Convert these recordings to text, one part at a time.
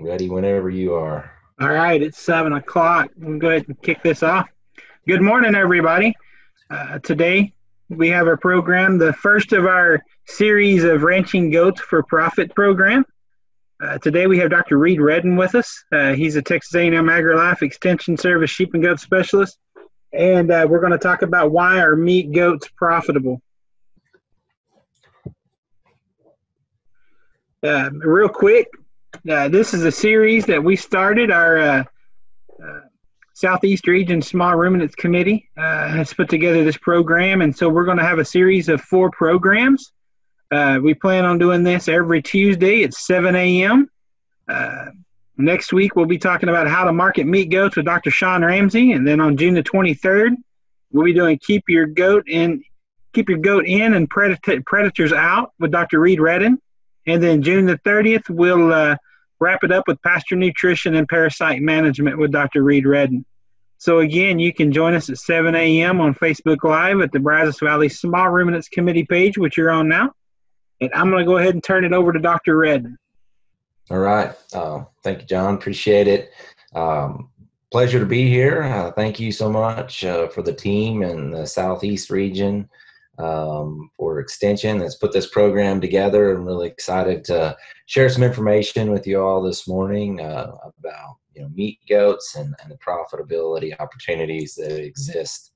Ready whenever you are. All right, it's seven o'clock. We'll go ahead and kick this off. Good morning, everybody. Uh, today we have our program, the first of our series of Ranching Goats for Profit program. Uh, today we have Dr. Reid Redden with us. Uh, he's a Texas A&M AgriLife Extension Service sheep and goat specialist, and uh, we're going to talk about why are meat goats profitable. Uh, real quick, uh, this is a series that we started. Our uh, uh, Southeast Region Small Ruminants Committee uh, has put together this program, and so we're going to have a series of four programs. Uh, we plan on doing this every Tuesday at 7 a.m. Uh, next week, we'll be talking about how to market meat goats with Dr. Sean Ramsey, and then on June the 23rd, we'll be doing keep your goat in, keep your goat in, and predat- predators out with Dr. Reid Redden. And then June the 30th, we'll uh, wrap it up with pasture nutrition and parasite management with Dr. Reid Redden. So again, you can join us at 7 a.m. on Facebook Live at the Brazos Valley Small Ruminants Committee page, which you're on now. And I'm going to go ahead and turn it over to Dr. Redden. All right. Uh, thank you, John. Appreciate it. Um, pleasure to be here. Uh, thank you so much uh, for the team and the Southeast region um, for Extension that's put this program together. I'm really excited to share some information with you all this morning uh, about you know meat goats and, and, the profitability opportunities that exist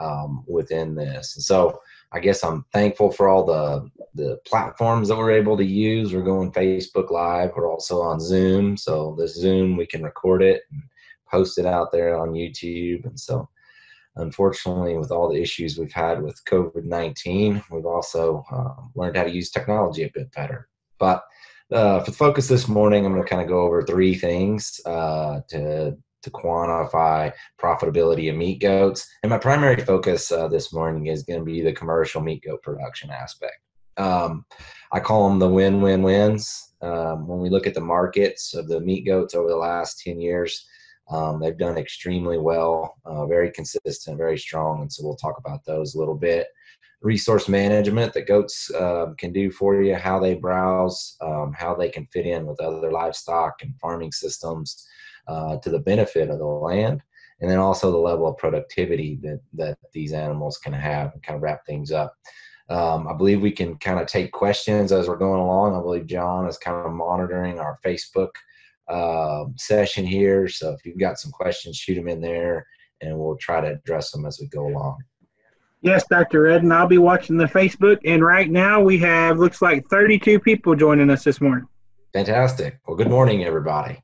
um, within this. And so I guess I'm thankful for all the the platforms that we're able to use. We're going Facebook Live. We're also on Zoom. So this Zoom we can record it and post it out there on YouTube. And so unfortunately, with all the issues we've had with COVID 19, we've also uh, learned how to use technology a bit better. But uh, for the focus this morning, I'm going to kind of go over three things uh, to to quantify profitability of meat goats. And my primary focus uh, this morning is going to be the commercial meat goat production aspect. Um, I call them the win-win-wins. Um, when we look at the markets of the meat goats over the last 10 years, um, they've done extremely well, uh, very consistent, very strong, and so we'll talk about those a little bit. Resource management that goats uh, can do for you, how they browse, um, how they can fit in with other livestock and farming systems uh, to the benefit of the land, and then also the level of productivity that that these animals can have, and kind of wrap things up. Um, I believe we can kind of take questions as we're going along. I believe John is kind of monitoring our Facebook uh, session here. So if you've got some questions, shoot them in there and we'll try to address them as we go along. Yes, Dr. Ed, and I'll be watching the Facebook. And right now we have, looks like 32 people joining us this morning. Fantastic. Well, good morning, everybody.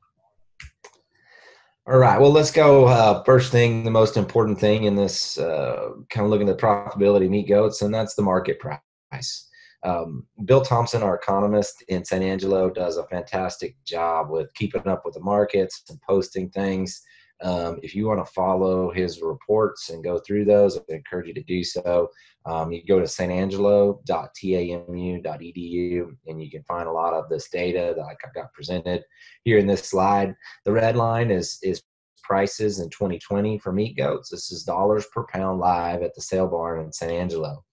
All right. Well, let's go. Uh, first thing, the most important thing in this uh, kind of looking at the profitability meat goats, and that's the market price. Um, Bill Thompson, our economist in San Angelo, does a fantastic job with keeping up with the markets and posting things. Um, if you want to follow his reports and go through those, I encourage you to do so. Um, you go to sanangelo.tamu.edu and you can find a lot of this data that like I've got presented here in this slide. The red line is is prices in 2020 for meat goats. This is dollars per pound live at the sale barn in San Angelo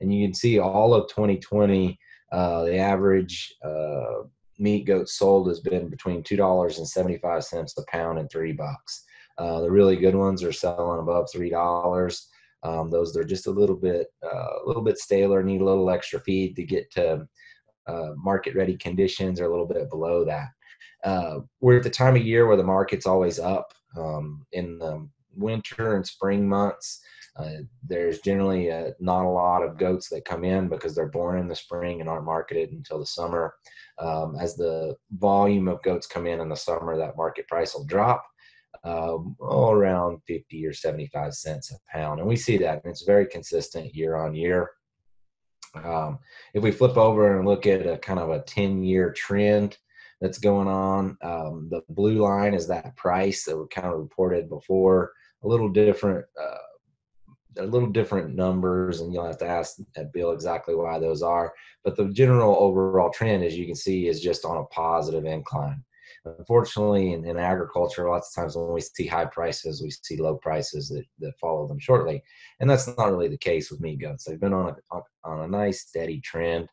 and you can see all of 2020 uh, the average uh, meat goat sold has been between two dollars and 75 cents a pound and three bucks. Uh, the really good ones are selling above three dollars. Um, those they're just a little bit uh, a little bit staler need a little extra feed to get to uh, market ready conditions or a little bit below that. Uh, we're at the time of year where the market's always up um, in the winter and spring months uh, there's generally uh, not a lot of goats that come in because they're born in the spring and aren't marketed until the summer. Um, as the volume of goats come in in the summer, that market price will drop um, around 50 or 75 cents a pound. And we see that, and it's very consistent year on year. Um, if we flip over and look at a kind of a 10 year trend that's going on, um, the blue line is that price that we kind of reported before, a little different. Uh, they're little different numbers, and you'll have to ask Bill exactly why those are. But the general overall trend, as you can see, is just on a positive incline. Unfortunately, in, in agriculture, lots of times when we see high prices, we see low prices that, that follow them shortly, and that's not really the case with meat goats. They've been on a on a nice steady trend.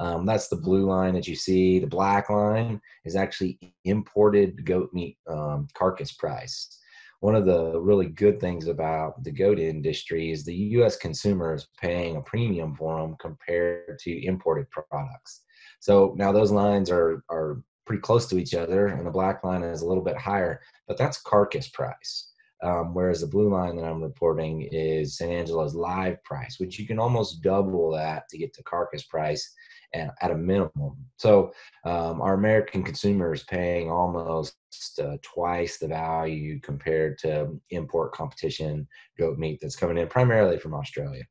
Um, that's the blue line that you see. The black line is actually imported goat meat um, carcass price. One of the really good things about the goat industry is the U.S. consumer is paying a premium for them compared to imported products. So now those lines are are pretty close to each other, and the black line is a little bit higher, but that's carcass price. Um, whereas the blue line that I'm reporting is San Angelo's live price, which you can almost double that to get to carcass price at, at a minimum. So um, our American consumer is paying almost uh, twice the value compared to import competition goat meat that's coming in primarily from Australia.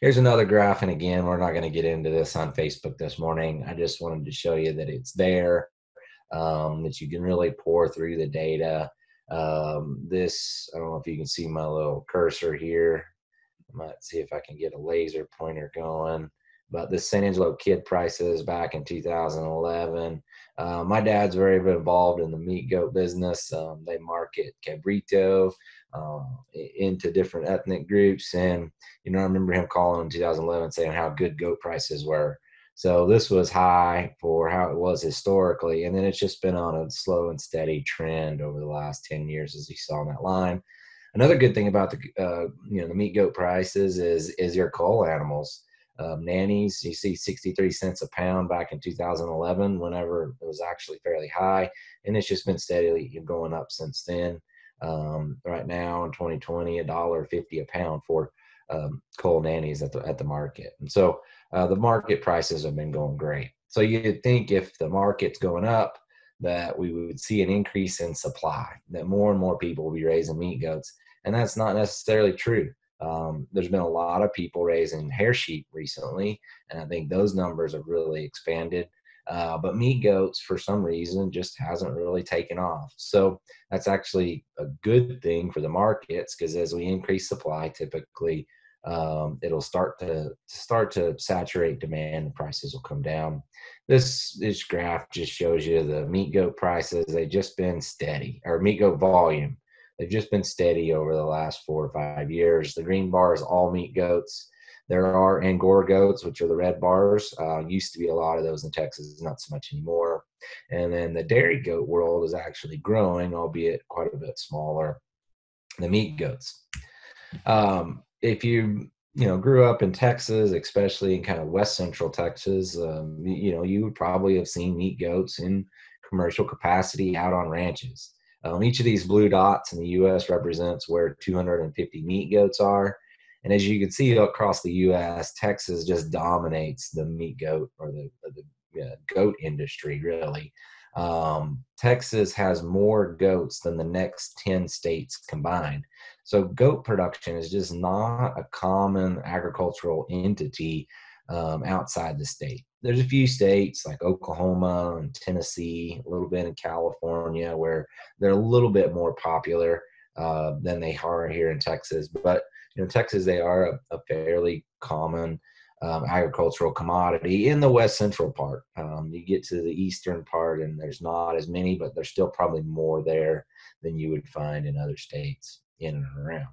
Here's another graph, and again, we're not going to get into this on Facebook this morning. I just wanted to show you that it's there, um, that you can really pour through the data. Um, this, I don't know if you can see my little cursor here. I might see if I can get a laser pointer going. But the San Angelo kid prices back in 2011. Uh, my dad's very involved in the meat goat business. Um, they market cabrito uh, into different ethnic groups. And, you know, I remember him calling in 2011 saying how good goat prices were. So this was high for how it was historically, and then it's just been on a slow and steady trend over the last 10 years, as you saw on that line. Another good thing about the uh, you know the meat goat prices is is your cull animals. Um, nannies, you see 63 cents a pound back in 2011, whenever it was actually fairly high, and it's just been steadily going up since then. Um, right now in 2020, a dollar fifty a pound for um, cull nannies at the at the market, and so uh, the market prices have been going great. So you'd think if the market's going up, that we would see an increase in supply, that more and more people will be raising meat goats, and that's not necessarily true. Um, there's been a lot of people raising hair sheep recently, and I think those numbers have really expanded. Uh, but meat goats, for some reason, just hasn't really taken off. So that's actually a good thing for the markets because as we increase supply, typically um, it'll start to start to saturate demand and prices will come down. This this graph just shows you the meat goat prices. They've just been steady, or meat goat volume. They've just been steady over the last four or five years. The green bar is all meat goats. There are Angora goats, which are the red bars. Uh, used to be a lot of those in Texas, not so much anymore. And then the dairy goat world is actually growing, albeit quite a bit smaller. The meat goats. Um, if you you know grew up in Texas, especially in kind of west central Texas, um, you know you would probably have seen meat goats in commercial capacity out on ranches. Um, each of these blue dots in the U.S. represents where 250 meat goats are. And as you can see across the U.S., Texas just dominates the meat goat or the, the yeah, goat industry, really. Um, Texas has more goats than the next 10 states combined. So goat production is just not a common agricultural entity um, outside the state. There's a few states like Oklahoma and Tennessee, a little bit in California, where they're a little bit more popular uh, than they are here in Texas. But you know, Texas, they are a, a fairly common um, agricultural commodity in the west central part. Um, you get to the eastern part, and there's not as many, but there's still probably more there than you would find in other states in and around.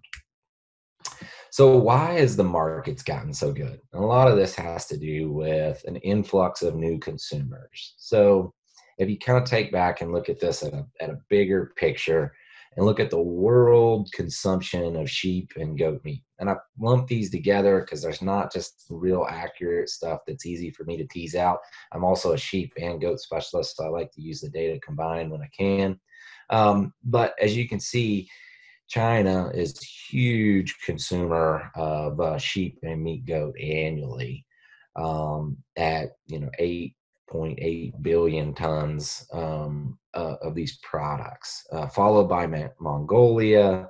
So, why has the markets gotten so good? And a lot of this has to do with an influx of new consumers. So, if you kind of take back and look at this at a, at a bigger picture and look at the world consumption of sheep and goat meat, and I lump these together because there's not just real accurate stuff that's easy for me to tease out. I'm also a sheep and goat specialist, so I like to use the data combined when I can. Um, but as you can see, China is huge consumer of uh, sheep and meat goat annually. Um, at you know 8.8 billion tons um, uh, of these products, uh, followed by Mongolia,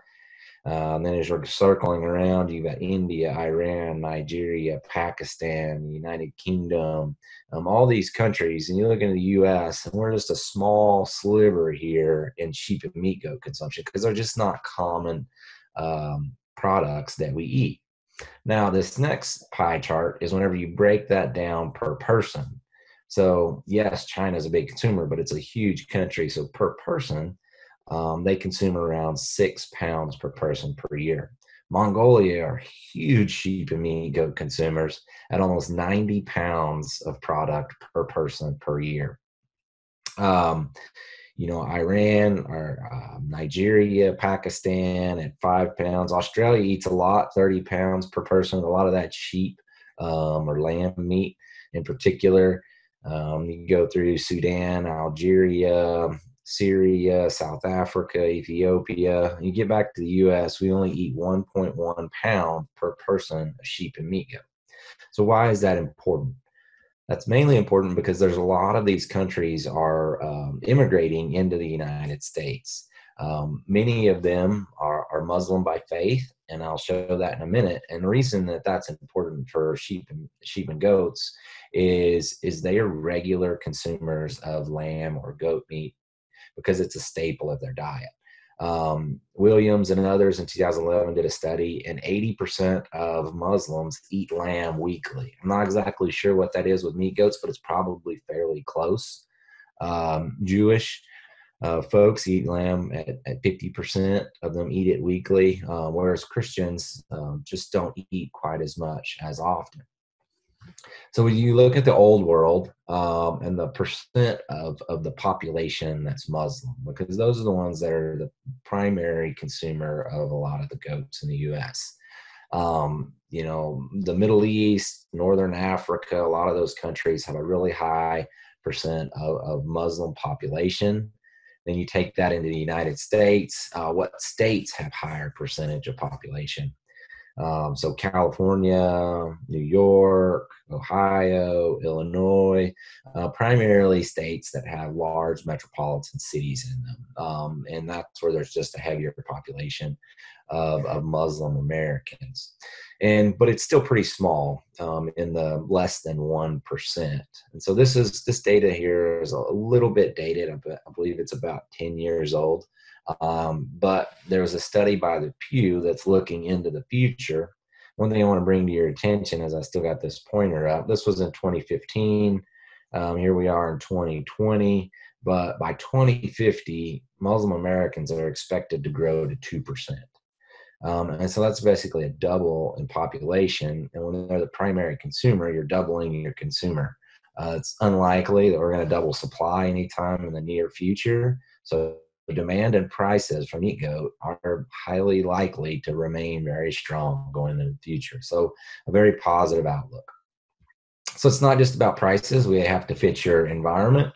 uh, and then as you're circling around, you've got India, Iran, Nigeria, Pakistan, United Kingdom, um, all these countries. And you look into the U.S., and we're just a small sliver here in sheep and meat goat consumption because they're just not common um, products that we eat. Now, this next pie chart is whenever you break that down per person. So, yes, China is a big consumer, but it's a huge country. So, per person, um, they consume around six pounds per person per year. Mongolia are huge sheep and meat goat consumers at almost 90 pounds of product per person per year. Um, you know, Iran or uh, Nigeria, Pakistan at five pounds. Australia eats a lot, 30 pounds per person. A lot of that sheep um, or lamb meat in particular. Um, you go through Sudan, Algeria, Syria, South Africa, Ethiopia. You get back to the US, we only eat 1.1 pound per person of sheep and meat goat. So why is that important? That's mainly important because there's a lot of these countries are um, immigrating into the United States. Um, many of them are, are Muslim by faith, and I'll show that in a minute. And the reason that that's important for sheep and sheep and goats is is they are regular consumers of lamb or goat meat because it's a staple of their diet. Um, Williams and others in 2011 did a study, and 80% of Muslims eat lamb weekly. I'm not exactly sure what that is with meat goats, but it's probably fairly close. Um, Jewish uh, folks eat lamb at, at 50% of them eat it weekly, uh, whereas Christians um, just don't eat quite as much as often. So when you look at the old world um, and the percent of, of the population that's Muslim, because those are the ones that are the primary consumer of a lot of the goats in the U.S. Um, you know, the Middle East, Northern Africa, a lot of those countries have a really high percent of, of Muslim population. Then you take that into the United States. Uh, what states have higher percentage of population? Um, so California, New York, Ohio, Illinois, uh, primarily states that have large metropolitan cities in them, um, and that's where there's just a heavier population of, of Muslim Americans. And but it's still pretty small um, in the less than one percent. And so this is this data here is a little bit dated. I believe it's about ten years old. Um, but there's a study by the Pew that's looking into the future. One thing I want to bring to your attention is I still got this pointer up. This was in 2015. Um, here we are in 2020. But by 2050, Muslim Americans are expected to grow to 2%. Um, and so that's basically a double in population. And when they're the primary consumer, you're doubling your consumer. Uh, it's unlikely that we're going to double supply anytime in the near future. So demand and prices from meat goat are highly likely to remain very strong going into the future. So, a very positive outlook. So, it's not just about prices, we have to fit your environment.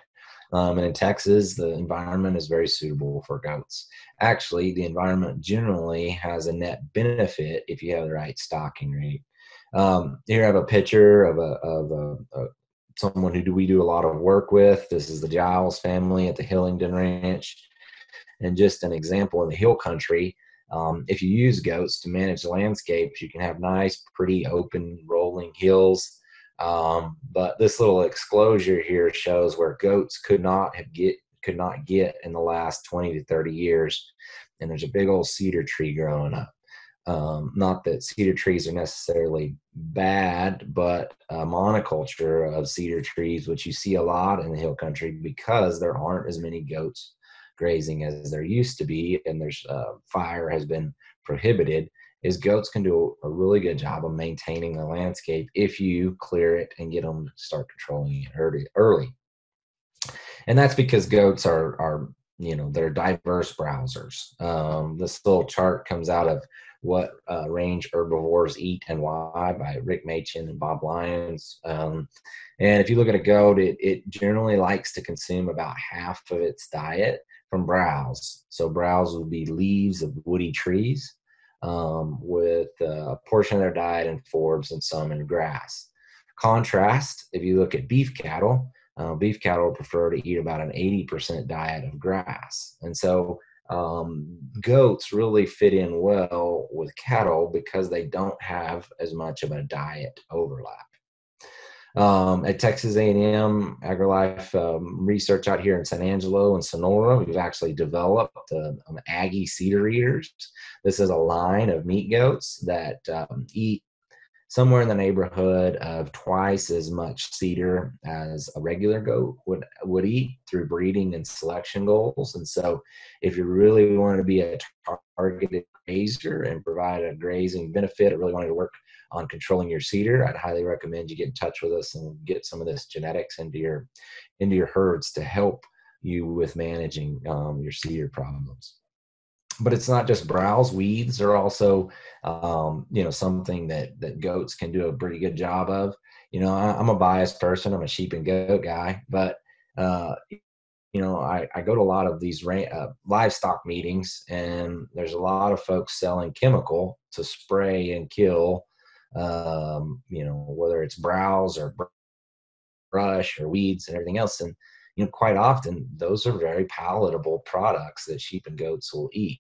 Um, and in Texas, the environment is very suitable for goats. Actually, the environment generally has a net benefit if you have the right stocking rate. Um, here I have a picture of a, of a, a someone who do we do a lot of work with. This is the Giles family at the Hillingdon Ranch. And just an example in the hill country, um, if you use goats to manage landscapes, you can have nice, pretty open, rolling hills. Um, but this little exclosure here shows where goats could not have get could not get in the last 20 to 30 years. And there's a big old cedar tree growing up. Um, not that cedar trees are necessarily bad, but a monoculture of cedar trees, which you see a lot in the hill country because there aren't as many goats grazing as there used to be, and there's uh, fire has been prohibited, is goats can do a really good job of maintaining the landscape if you clear it and get them to start controlling it early. early. And that's because goats are are you know they're diverse browsers. Um, this little chart comes out of what uh, range herbivores eat and why by Rick Machen and Bob Lyons. Um, and if you look at a goat, it, it generally likes to consume about half of its diet from browse. So browse would be leaves of woody trees um, with a portion of their diet in forbs and some in grass. Contrast, if you look at beef cattle, uh, beef cattle prefer to eat about an 80% diet of grass. And so um, goats really fit in well with cattle because they don't have as much of a diet overlap um, at Texas A&M AgriLife um, research out here in San Angelo and Sonora. We've actually developed uh, um, Aggie cedar eaters. This is a line of meat goats that um, eat somewhere in the neighborhood of twice as much cedar as a regular goat would would eat through breeding and selection goals. And so, if you really want to be a targeted grazer and provide a grazing benefit, or really wanted to work on controlling your cedar, I'd highly recommend you get in touch with us and get some of this genetics into your into your herds to help you with managing um, your cedar problems but it's not just browse. Weeds are also um, you know something that that goats can do a pretty good job of. You know I, am a biased person. I'm a sheep and goat guy but uh, you know I, I go to a lot of these uh, livestock meetings and there's a lot of folks selling chemical to spray and kill um, you know whether it's browse or brush or weeds and everything else. And you know quite often those are very palatable products that sheep and goats will eat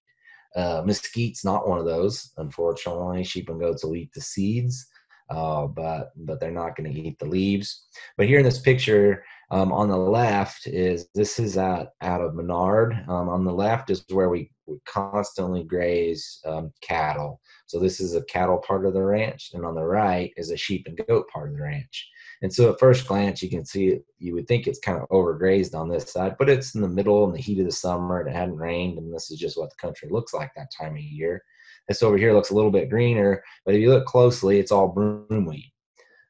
uh, mesquite's not one of those, unfortunately. Sheep and goats will eat the seeds, uh, but but they're not going to eat the leaves. But here in this picture, um, on the left is this is out out of Menard. Um, on the left is where we, we constantly graze um, cattle. So this is a cattle part of the ranch, and on the right is a sheep and goat part of the ranch. And so at first glance, you can see it, you would think it's kind of overgrazed on this side, but it's in the middle in the heat of the summer and it hadn't rained. And this is just what the country looks like that time of year. This over here looks a little bit greener, but if you look closely, it's all broomweed.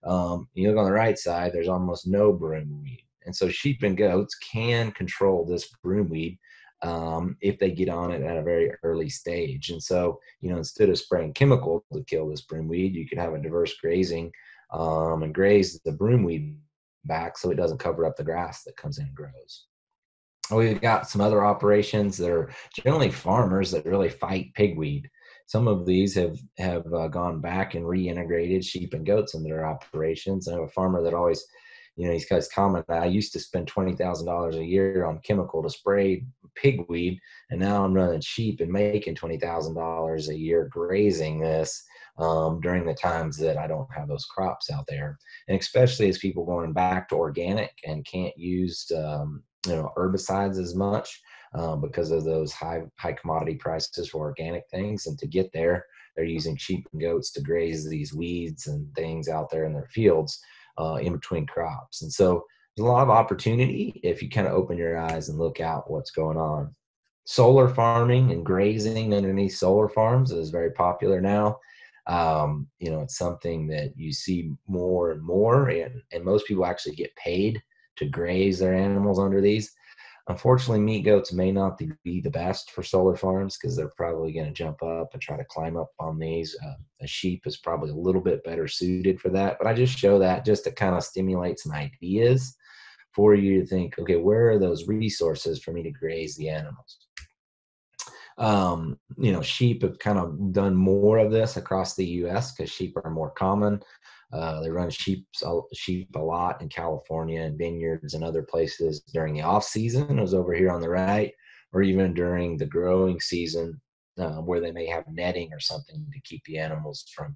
Um, you look on the right side, there's almost no broomweed. And so sheep and goats can control this broomweed um, if they get on it at a very early stage. And so, you know, instead of spraying chemical to kill this broomweed, you could have a diverse grazing um, and graze the broomweed back so it doesn't cover up the grass that comes in and grows. We've got some other operations that are generally farmers that really fight pigweed. Some of these have have uh, gone back and reintegrated sheep and goats in their operations. I have a farmer that always, you know, he's got his comment. I used to spend twenty thousand dollars a year on chemical to spray pigweed, and now I'm running sheep and making twenty thousand dollars a year grazing this um, during the times that I don't have those crops out there. And especially as people going back to organic and can't use um, you know herbicides as much uh, because of those high high commodity prices for organic things. And to get there, they're using sheep and goats to graze these weeds and things out there in their fields uh, in between crops. And so there's a lot of opportunity if you kind of open your eyes and look out what's going on. Solar farming and grazing underneath solar farms is very popular now. Um, you know, it's something that you see more and more, and, and most people actually get paid to graze their animals under these. Unfortunately, meat goats may not be the best for solar farms because they're probably going to jump up and try to climb up on these. Uh, a sheep is probably a little bit better suited for that, but I just show that just to kind of stimulate some ideas for you to think, okay, where are those resources for me to graze the animals? Um, you know, sheep have kind of done more of this across the U.S. because sheep are more common. Uh, they run sheep sheep a lot in California and vineyards and other places during the off season. It was over here on the right, or even during the growing season, uh, where they may have netting or something to keep the animals from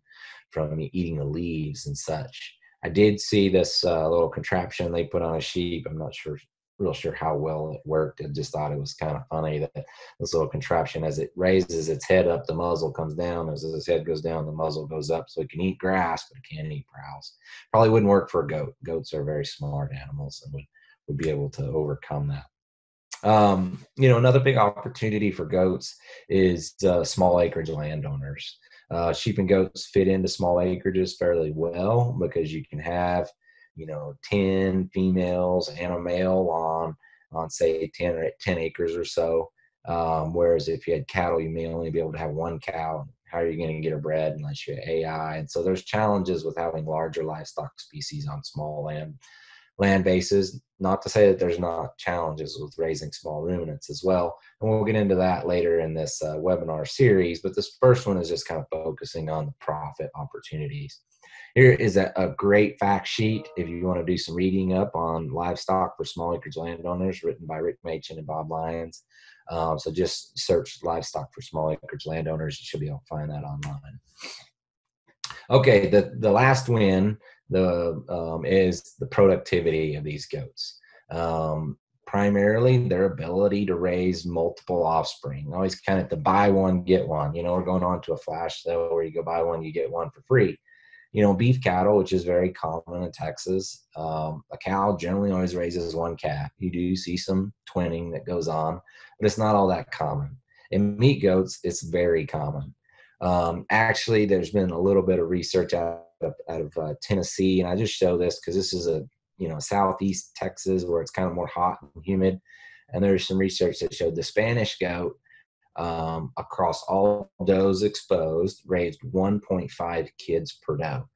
from eating the leaves and such. I did see this uh, little contraption they put on a sheep. I'm not sure real sure how well it worked. I just thought it was kind of funny that this little contraption, as it raises its head up, the muzzle comes down. As its head goes down, the muzzle goes up. So it can eat grass, but it can't eat browse. Probably wouldn't work for a goat. Goats are very smart animals and would, would be able to overcome that. Um, you know, another big opportunity for goats is uh, small acreage landowners. Uh, sheep and goats fit into small acreages fairly well because you can have you know 10 females and a male on on say 10 or 10 acres or so. Um, whereas if you had cattle you may only be able to have one cow. How are you going to get her bred unless you have ai and so there's challenges with having larger livestock species on small land land bases. Not to say that there's not challenges with raising small ruminants as well. And we'll get into that later in this uh, webinar series but this first one is just kind of focusing on the profit opportunities here is a, a, great fact sheet if you want to do some reading up on livestock for small acreage landowners, written by Rick Machen and Bob Lyons. Um, so just search livestock for small acreage landowners. You should be able to find that online. Okay, the, the last win the um, is the productivity of these goats. Um, primarily their ability to raise multiple offspring. Always kind of the buy one, get one. You know, we're going on to a flash sale where you go buy one, you get one for free you know, beef cattle, which is very common in Texas, um, a cow generally always raises one calf. You do see some twinning that goes on, but it's not all that common. In meat goats, it's very common. Um, actually, there's been a little bit of research out of, out of uh, Tennessee, and I just show this because this is a you know southeast Texas where it's kind of more hot and humid, and there's some research that showed the Spanish goat um, across all does exposed raised 1.5 kids per doe.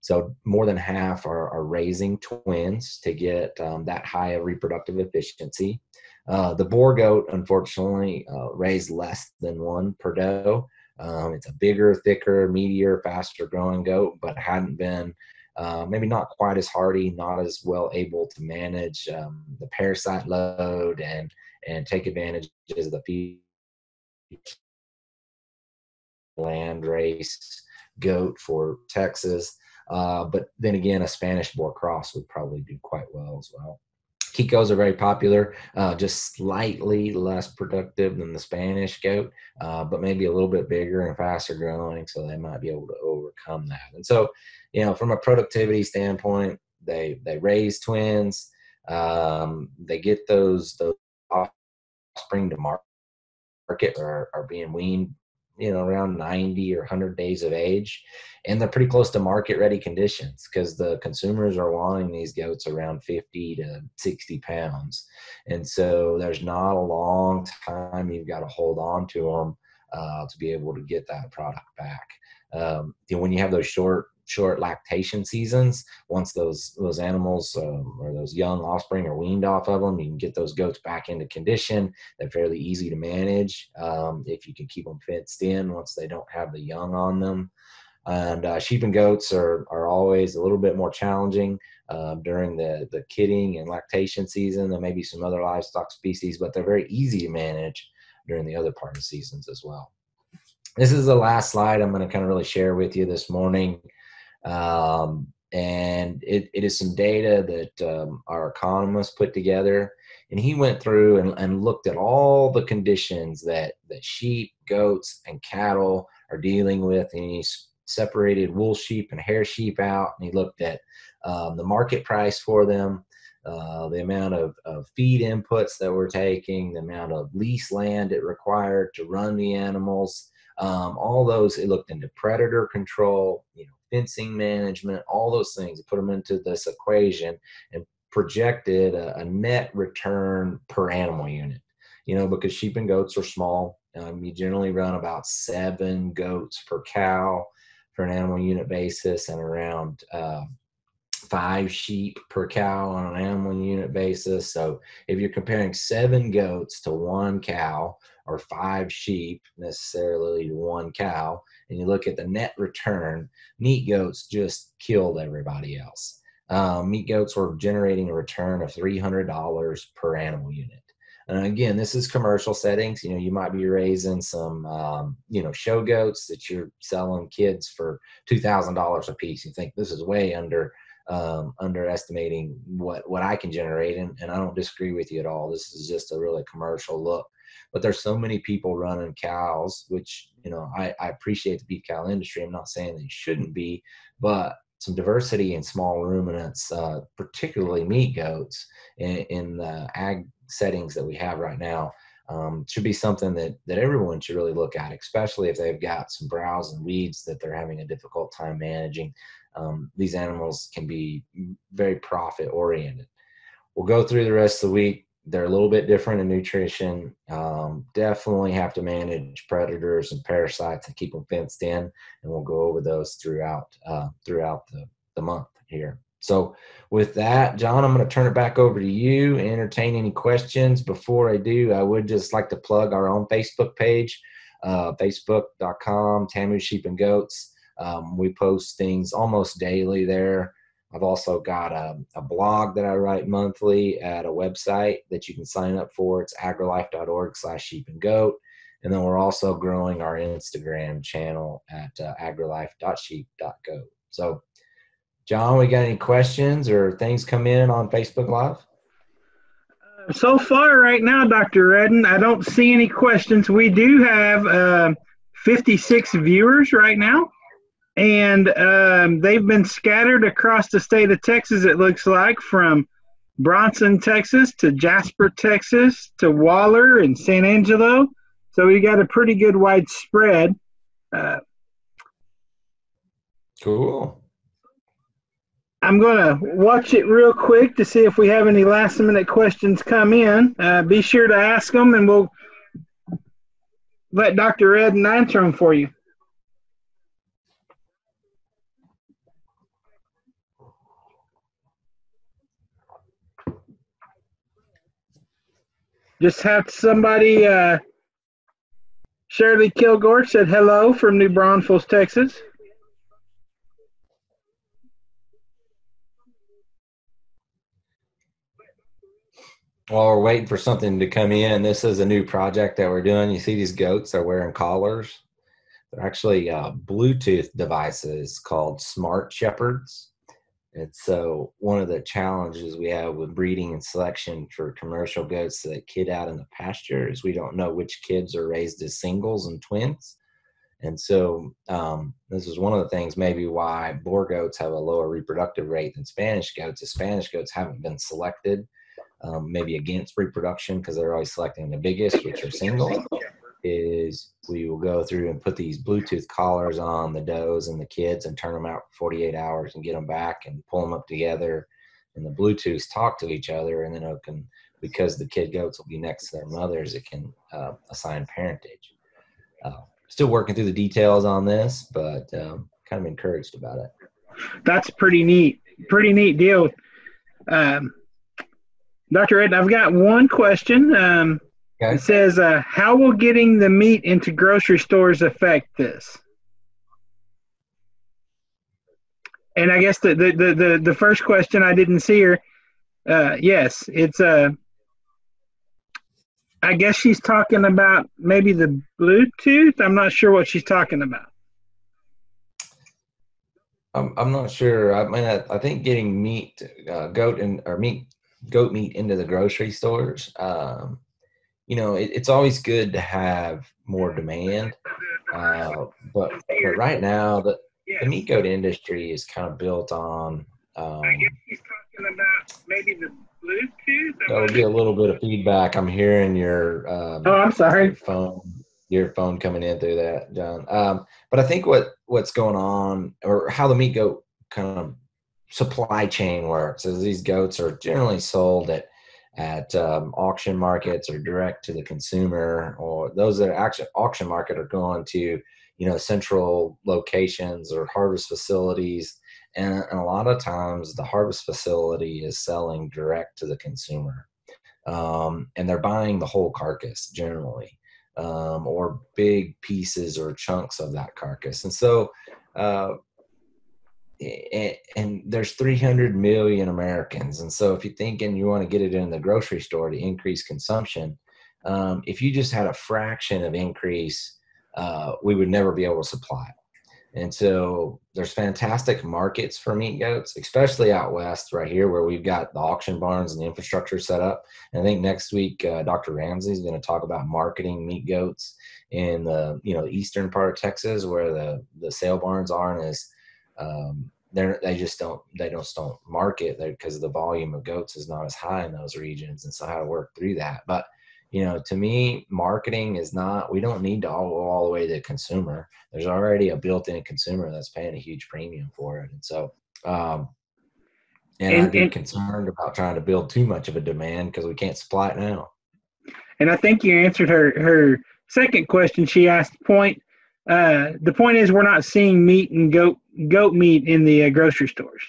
So more than half are, are raising twins to get um, that high of reproductive efficiency. Uh, the Boer goat, unfortunately, uh, raised less than one per doe. Um, it's a bigger, thicker, meatier, faster growing goat, but hadn't been uh, maybe not quite as hardy, not as well able to manage um, the parasite load and and take advantage of the feed land race goat for Texas. Uh, but then again, a Spanish Boer cross would probably do quite well as well. Kikos are very popular, uh, just slightly less productive than the Spanish goat, uh, but maybe a little bit bigger and faster growing, so they might be able to overcome that. And so, you know, from a productivity standpoint, they they raise twins, um, they get those those offspring to market market are, are being weaned you know around 90 or 100 days of age and they're pretty close to market ready conditions because the consumers are wanting these goats around 50 to 60 pounds. And so there's not a long time you've got to hold on to them uh, to be able to get that product back. Um, when you have those short short lactation seasons. Once those those animals um, or those young offspring are weaned off of them, you can get those goats back into condition. They're fairly easy to manage um, if you can keep them fenced in once they don't have the young on them. And uh, sheep and goats are are always a little bit more challenging uh, during the the kidding and lactation season. There may be some other livestock species, but they're very easy to manage during the other part of seasons as well. This is the last slide I'm going to kind of really share with you this morning. Um, and it, it is some data that um, our economist put together. And he went through and, and looked at all the conditions that, that sheep, goats, and cattle are dealing with. And he separated wool sheep and hair sheep out. And he looked at um, the market price for them, uh, the amount of, of, feed inputs that we're taking, the amount of lease land it required to run the animals, um, all those. It looked into predator control, you know, fencing management, all those things, put them into this equation and projected a, a net return per animal unit. You know, because sheep and goats are small. Um, you generally run about seven goats per cow for an animal unit basis and around uh, five sheep per cow on an animal unit basis. So if you're comparing seven goats to one cow or five sheep necessarily to one cow, and you look at the net return, meat goats just killed everybody else. Um, meat goats were generating a return of $300 per animal unit. And again, this is commercial settings. You know, you might be raising some, um, you know, show goats that you're selling kids for two thousand dollars a piece. You think this is way under um, underestimating what what I can generate, and, and I don't disagree with you at all. This is just a really commercial look but there's so many people running cows, which you know I, I appreciate the beef cow industry. I'm not saying they shouldn't be, but some diversity in small ruminants, uh, particularly meat goats, in, in, the ag settings that we have right now, um, should be something that that everyone should really look at, especially if they've got some browse and weeds that they're having a difficult time managing. Um, these animals can be very profit oriented. We'll go through the rest of the week they're a little bit different in nutrition. Um, definitely have to manage predators and parasites and keep them fenced in, and we'll go over those throughout uh, throughout the, the month here. So, with that, John, I'm going to turn it back over to you. Entertain any questions. Before I do, I would just like to plug our own Facebook page, uh, facebook.com, Tamu Sheep and Goats. Um, we post things almost daily there. I've also got a, a, blog that I write monthly at a website that you can sign up for. It's agrilife.org slash sheep and goat. And then we're also growing our Instagram channel at uh, agrilife.sheep.goat. So, John, we got any questions or things come in on Facebook Live? Uh, so far, right now, Dr. Redden, I don't see any questions. We do have uh, 56 viewers right now. And um, they've been scattered across the state of Texas. It looks like from Bronson, Texas, to Jasper, Texas, to Waller and San Angelo. So we got a pretty good widespread. Uh, cool. I'm going to watch it real quick to see if we have any last minute questions come in. Uh, be sure to ask them, and we'll let Dr. Ed answer them for you. Just have somebody, uh, Shirley Kilgore said hello from New Braunfels, Texas. While we're waiting for something to come in, this is a new project that we're doing. You see these goats, they're wearing collars. They're actually uh, Bluetooth devices called Smart Shepherds. And so one of the challenges we have with breeding and selection for commercial goats that kid out in the pasture is we don't know which kids are raised as singles and twins. And so um, this is one of the things maybe why Boer goats have a lower reproductive rate than Spanish goats. The Spanish goats haven't been selected um, maybe against reproduction because they're always selecting the biggest, which are single is we will go through and put these Bluetooth collars on the does and the kids and turn them out for 48 hours and get them back and pull them up together. And the Bluetooths talk to each other, and then it can, because the kid goats will be next to their mothers, it can uh, assign parentage. Uh, still working through the details on this, but um, kind of encouraged about it. That's pretty neat. Pretty neat deal. Um, Dr. Ed, I've got one question. Um, Okay. It says, uh, "How will getting the meat into grocery stores affect this?" And I guess the the the the, the first question I didn't see her. Uh, yes, it's uh, I guess she's talking about maybe the Bluetooth. I'm not sure what she's talking about. I'm I'm not sure. I mean, I, I think getting meat, uh, goat and or meat, goat meat into the grocery stores. Um, you know, it, it's always good to have more demand. Uh, but, but right now, the, the meat goat industry is kind of built on. Um, I guess he's talking about maybe the Bluetooth. There will be a little bit of feedback. I'm hearing your. Um, oh, I'm sorry. Your phone, your phone coming in through that, John. Um, but I think what what's going on, or how the meat goat kind of supply chain works, is these goats are generally sold at at um, auction markets or direct to the consumer or those that are actually auction market are going to you know central locations or harvest facilities. And, and a lot of times the harvest facility is selling direct to the consumer um, and they're buying the whole carcass generally um, or big pieces or chunks of that carcass. And so uh, and there's 300 million Americans. And so if you're thinking you want to get it in the grocery store to increase consumption, um, if you just had a fraction of increase, uh, we would never be able to supply And so there's fantastic markets for meat goats, especially out west, right here, where we've got the auction barns and the infrastructure set up. And I think next week, uh, Dr. Ramsey is going to talk about marketing meat goats in the you know eastern part of Texas, where the the sale barns aren't as um, they're they just don't they just don't market because the volume of goats is not as high in those regions and so how to work through that. But you know to me marketing is not we don't need to all go all the way to the consumer. There's already a built-in consumer that's paying a huge premium for it and so um and, and i'd be and, concerned about trying to build too much of a demand because we can't supply it now. And i think you answered her her second question. She asked point uh, the point is, we're not seeing meat and goat goat meat in the uh, grocery stores.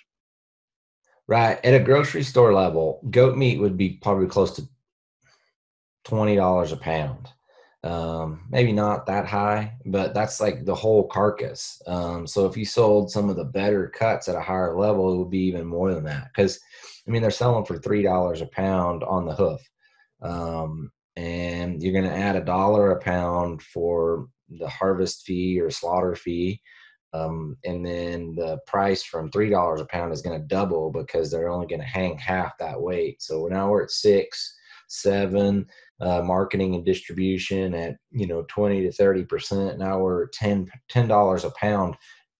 Right at a grocery store level, goat meat would be probably close to twenty dollars a pound. Um, maybe not that high, but that's like the whole carcass. Um, so if you sold some of the better cuts at a higher level, it would be even more than that. Because I mean, they're selling for three dollars a pound on the hoof, um, and you're going to add a dollar a pound for the harvest fee or slaughter fee. Um, and then the price from three dollars a pound is going to double because they're only going to hang half that weight. So now we're at six, seven, uh, marketing and distribution at you know twenty to thirty percent. Now we're at 10 dollars a pound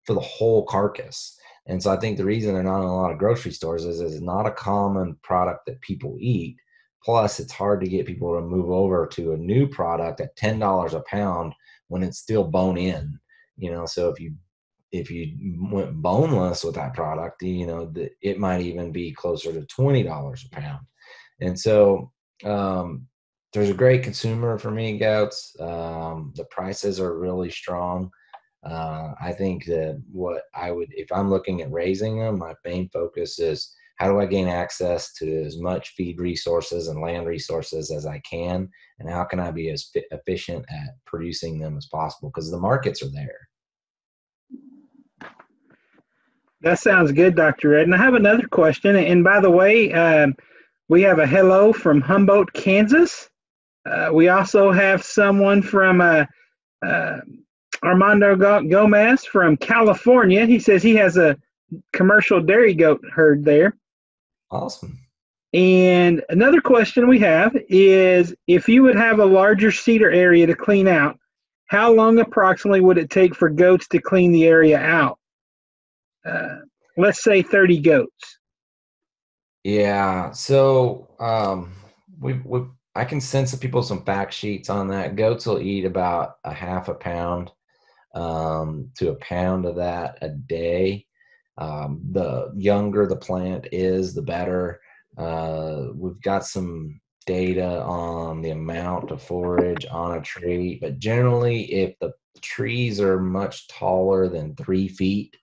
for the whole carcass. And so I think the reason they're not in a lot of grocery stores is it's not a common product that people eat. Plus, it's hard to get people to move over to a new product at ten dollars a pound when it's still bone in. You know, so if you if you went boneless with that product, you know, it might even be closer to twenty dollars a pound. And so um, there's a great consumer for me goats. Um, the prices are really strong. Uh, I think that what I would, if I'm looking at raising them, my main focus is how do I gain access to as much feed resources and land resources as I can, and how can I be as efficient at producing them as possible because the markets are there. That sounds good, Dr. Ed. And I have another question. And by the way, um, we have a hello from Humboldt, Kansas. Uh, we also have someone from uh, uh, Armando Gomez from California. He says he has a commercial dairy goat herd there. Awesome. And another question we have is if you would have a larger cedar area to clean out, how long approximately would it take for goats to clean the area out? Uh, let's say 30 goats. Yeah. So um, we, we I can send some people some fact sheets on that. Goats will eat about a half a pound um, to a pound of that a day. Um, the younger the plant is, the better. Uh, we've got some data on the amount of forage on a tree, but generally, if the trees are much taller than three feet,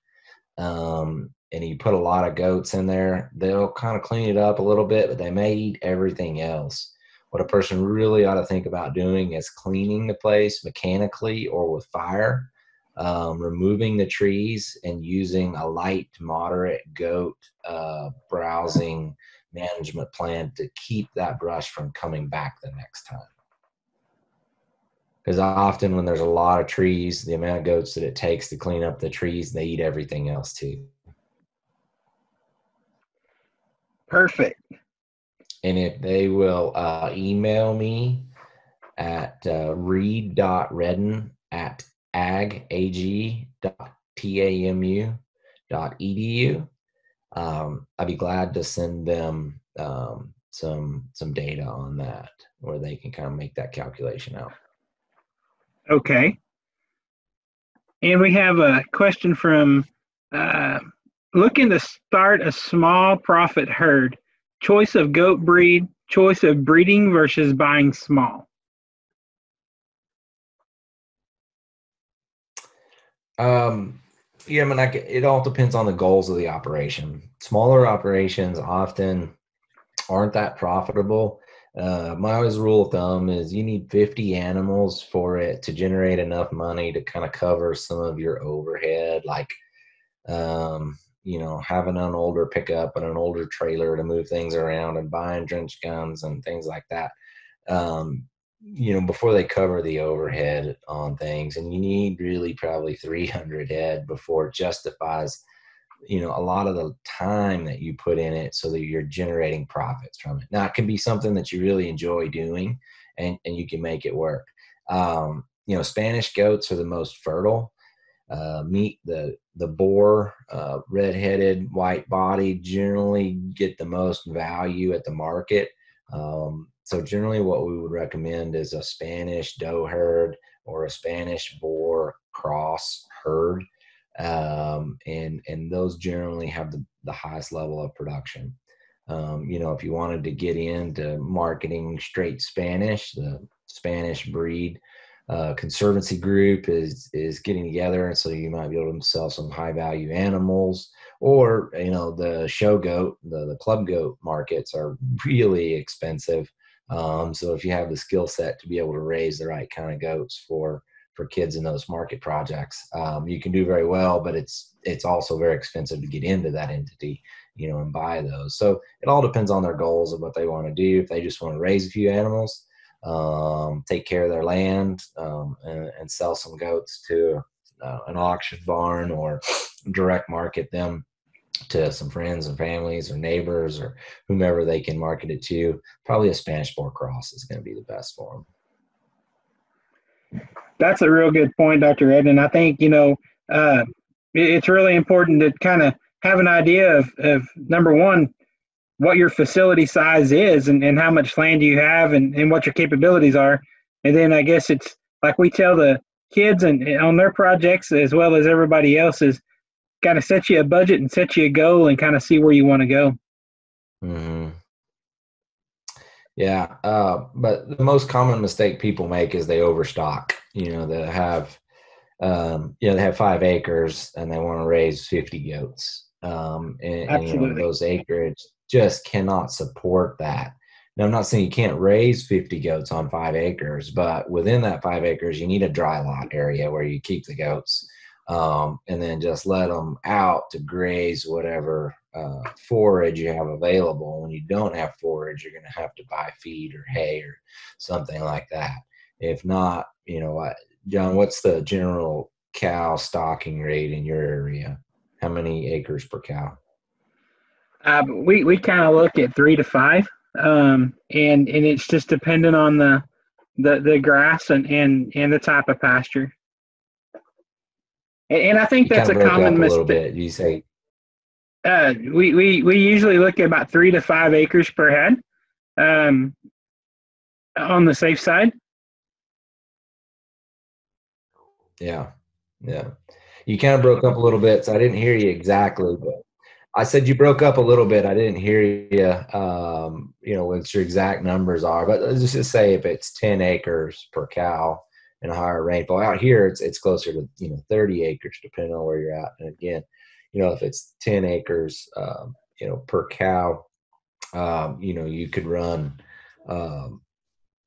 um, and you put a lot of goats in there, they'll kind of clean it up a little bit, but they may eat everything else. What a person really ought to think about doing is cleaning the place mechanically or with fire um, removing the trees and using a light moderate goat uh, browsing management plan to keep that brush from coming back the next time. Because often, when there's a lot of trees, the amount of goats that it takes to clean up the trees, they eat everything else too. Perfect. And if they will uh, email me at uh, reid.redden at ag.tamu.edu. Um, I'd be glad to send them um, some some data on that, where they can kind of make that calculation out. Okay. And we have a question from uh, looking to start a small profit herd. Choice of goat breed, choice of breeding versus buying small. Um, yeah, I mean, I, it all depends on the goals of the operation. Smaller operations often aren't that profitable. Uh, my always rule of thumb is you need 50 animals for it to generate enough money to kind of cover some of your overhead, like, um, you know, having an older pickup and an older trailer to move things around and buying drench guns and things like that. Um, you know before they cover the overhead on things and you need really probably 300 head before it justifies you know a lot of the time that you put in it so that you're generating profits from it. Now it can be something that you really enjoy doing and, and you can make it work. Um, you know spanish goats are the most fertile. Uh, meat the the Boer uh, red-headed white body generally get the most value at the market. Um, so generally what we would recommend is a Spanish doe herd or a Spanish Boer cross herd. Um, and, and those generally have the, the highest level of production. Um, you know, if you wanted to get into marketing straight Spanish, the Spanish breed uh, conservancy group is is getting together, and so you might be able to sell some high value animals. Or you know, the show goat, the the club goat markets are really expensive. Um, so if you have the skill set to be able to raise the right kind of goats for for kids in those market projects, um, you can do very well. But it's it's also very expensive to get into that entity, you know, and buy those. So it all depends on their goals of what they want to do. If they just want to raise a few animals, um, take care of their land, um, and, and, sell some goats to uh, an auction barn or direct market them to some friends and families or neighbors or whomever they can market it to. Probably a Spanish Boer cross is going to be the best for them. That's a real good point, Dr. Ed. And I think, you know, uh, it's really important to kind of have an idea of, of number one, what your facility size is and, and how much land you have and, and what your capabilities are. And then I guess it's like we tell the kids and on their projects as well as everybody else's, kind of set you a budget and set you a goal and kind of see where you want to go. Mm-hmm. Yeah, uh, but the most common mistake people make is they overstock. You know, they have, um, you know, they have five acres and they want to raise fifty goats, um, and, and you know, those acreage just cannot support that. Now, I'm not saying you can't raise 50 goats on five acres, but within that five acres, you need a dry lot area where you keep the goats um, and then just let them out to graze whatever uh, forage you have available. When you don't have forage, you're going to have to buy feed or hay or something like that. If not, you know, John, what's the general cow stocking rate in your area? How many acres per cow? Uh, we we kind of look at three to five, um, and and it's just dependent on the the the grass and and and the type of pasture. And, and I think that's a common mistake. You say uh, we, we we usually look at about three to five acres per head um, on the safe side. Yeah, yeah. You kind of broke up a little bit, so I didn't hear you exactly, but I said you broke up a little bit. I didn't hear you. Um, you know what your exact numbers are, but let's just say if it's ten acres per cow and a higher rainfall out here, it's it's closer to you know thirty acres, depending on where you're at. And again, you know, if it's 10 acres, um, you know, per cow, um, you know, you could run, um,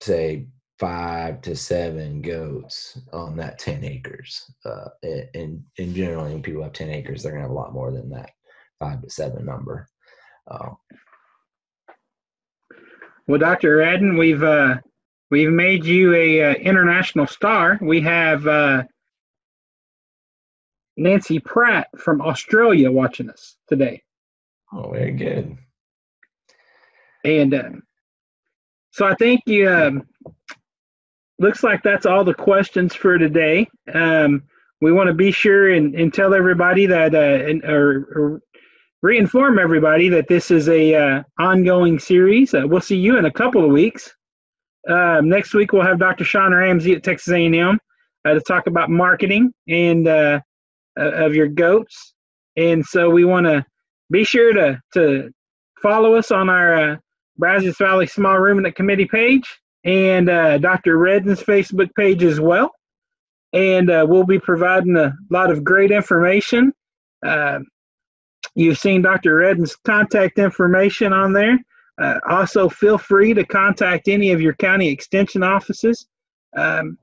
say five to seven goats on that 10 acres. Uh, and, and generally when people have 10 acres, they're gonna have a lot more than that five to seven number. Uh, well, Dr. Redden, we've, uh, we've made you a uh, international star. We have, uh, Nancy Pratt from Australia watching us today. Oh, very good. And uh, so I think you um, looks like that's all the questions for today. Um, we want to be sure and, and tell everybody that uh, and, or, or reinform everybody that this is a uh, ongoing series. Uh, we'll see you in a couple of weeks. Um, next week we'll have Dr. Sean Ramsey at Texas A&M uh, to talk about marketing and uh, uh, of your goats. And so we want to be sure to, to follow us on our uh, Brazos Valley Small Ruminant Committee page and uh, Dr. Redden's Facebook page as well. And uh, we'll be providing a lot of great information. Uh, you've seen Dr. Redden's contact information on there. Uh, also, feel free to contact any of your county extension offices. Um,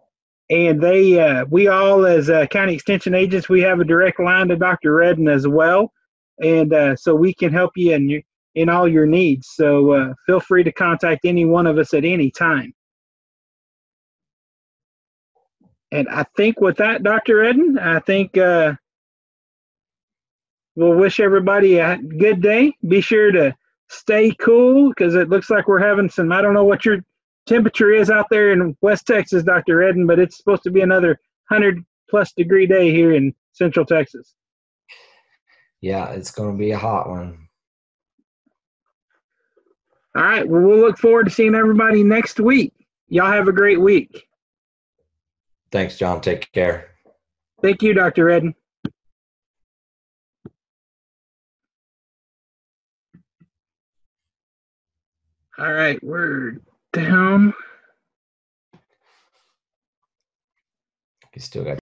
and they uh, we all as uh, county extension agents we have a direct line to dr redden as well. And uh, so we can help you in in all your needs. So uh, feel free to contact any one of us at any time. And i think with that dr redden i think uh, we'll wish everybody a good day. Be sure to stay cool because it looks like we're having some i don't know what you're temperature is out there in West Texas, Dr. Redden, but it's supposed to be another 100 plus degree day here in Central Texas. Yeah, it's going to be a hot one. All right. Well, we'll look forward to seeing everybody next week. Y'all have a great week. Thanks, John. Take care. Thank you, Dr. Redden. All right, we're down. You still got